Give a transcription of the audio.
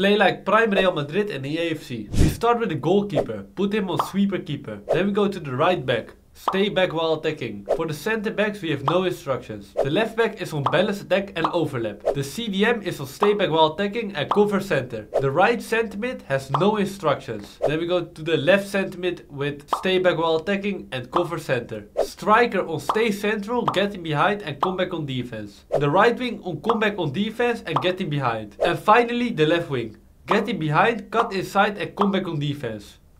Play like prime Real Madrid in EA FC. We start with the goalkeeper, put him on sweeper keeper. Then we go to the right back, Stay back while attacking. For the center backs we have no instructions. The left back is on balance attack and overlap. The CDM is on stay back while attacking and cover center. The right center mid has no instructions. Then we go to the left center mid with stay back while attacking and cover center. Striker on stay central, getting behind and come back on defense. The right wing on come back on defense and getting behind. And finally the left wing. Getting behind, cut inside and come back on defense.